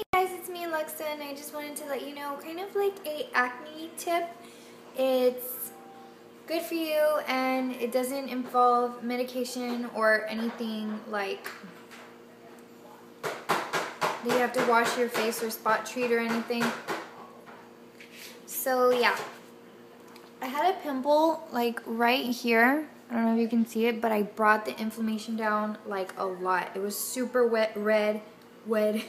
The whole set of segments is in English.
Hey guys, it's me Alexa and I just wanted to let you know kind of like a acne tip. It's good for you and it doesn't involve medication or anything like that you have to wash your face or spot treat or anything. So yeah, I had a pimple like right here. I don't know if you can see it, but I brought the inflammation down like a lot. It was super wet, red, wet.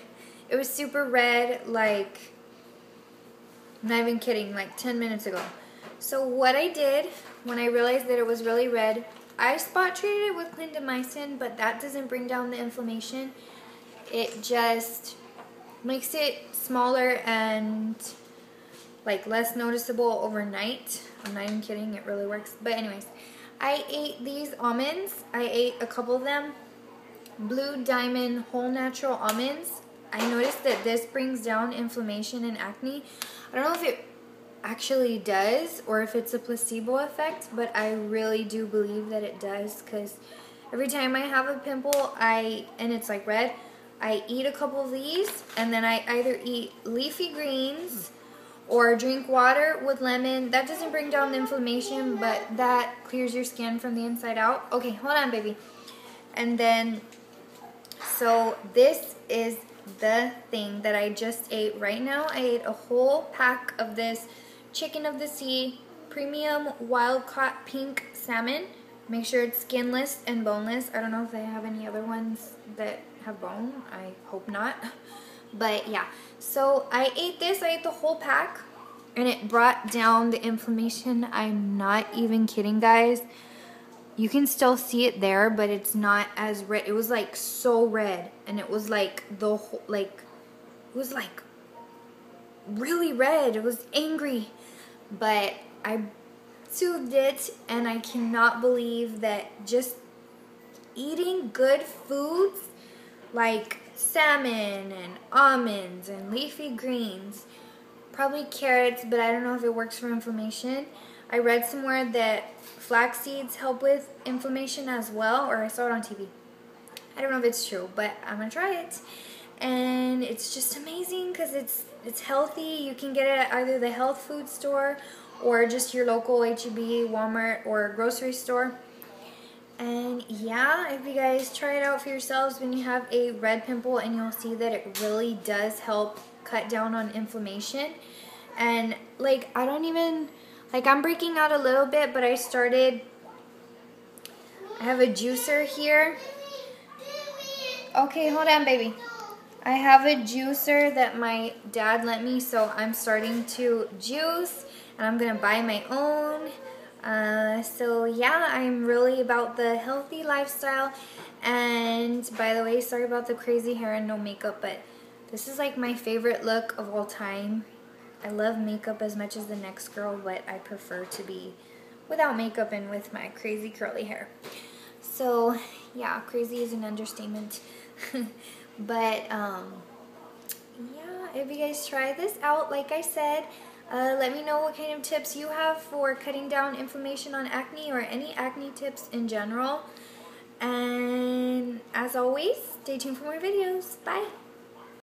It was super red, like, not even kidding, like 10 minutes ago. So what I did when I realized that it was really red, I spot treated it with clindamycin, but that doesn't bring down the inflammation. It just makes it smaller and like less noticeable overnight. I'm not even kidding, it really works. But anyways, I ate these almonds. I ate a couple of them. Blue Diamond Whole Natural Almonds. I noticed that this brings down inflammation and acne. I don't know if it actually does or if it's a placebo effect, but I really do believe that it does because every time I have a pimple, I and it's like red, I eat a couple of these and then I either eat leafy greens or drink water with lemon. That doesn't bring down the inflammation, but that clears your skin from the inside out. Okay, hold on, baby. And then, so this is the thing that I just ate right now. I ate a whole pack of this chicken of the sea premium wild caught pink salmon. Make sure it's skinless and boneless. I don't know if they have any other ones that have bone. I hope not. But yeah, so I ate this. I ate the whole pack and it brought down the inflammation. I'm not even kidding, guys you can still see it there, but it's not as red. It was like so red, and it was like the whole, like, it was like really red. It was angry, but I soothed it, and I cannot believe that just eating good foods like salmon and almonds and leafy greens, probably carrots, but I don't know if it works for inflammation. I read somewhere that flax seeds help with inflammation as well, or I saw it on TV. I don't know if it's true, but I'm gonna try it. And it's just amazing because it's it's healthy. You can get it at either the health food store or just your local HEB, Walmart, or grocery store. And yeah, if you guys try it out for yourselves when you have a red pimple and you'll see that it really does help cut down on inflammation. And like, I don't even, like I'm breaking out a little bit, but I started, I have a juicer here. Okay, hold on, baby. I have a juicer that my dad lent me, so I'm starting to juice, and I'm going to buy my own. Uh, so yeah, I'm really about the healthy lifestyle. And by the way, sorry about the crazy hair and no makeup, but this is like my favorite look of all time. I love makeup as much as the next girl, but I prefer to be without makeup and with my crazy curly hair. So, yeah, crazy is an understatement. but, um, yeah, if you guys try this out, like I said, uh, let me know what kind of tips you have for cutting down inflammation on acne or any acne tips in general. And as always, stay tuned for more videos. Bye!